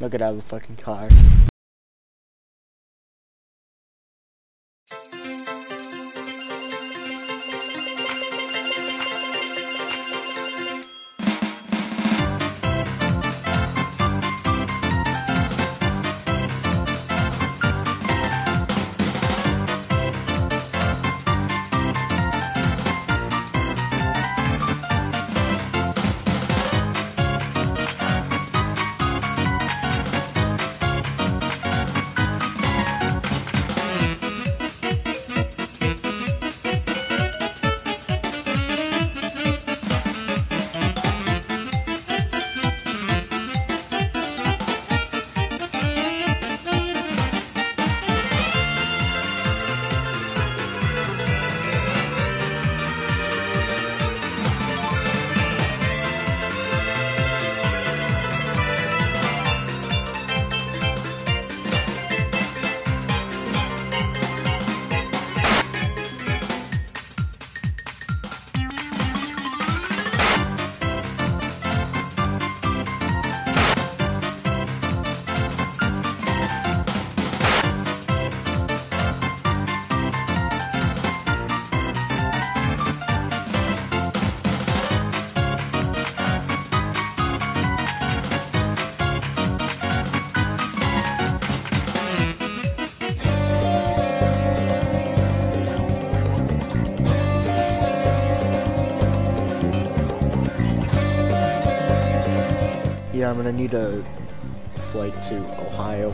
Look get out of the fucking car. Yeah, I'm gonna need a flight to Ohio.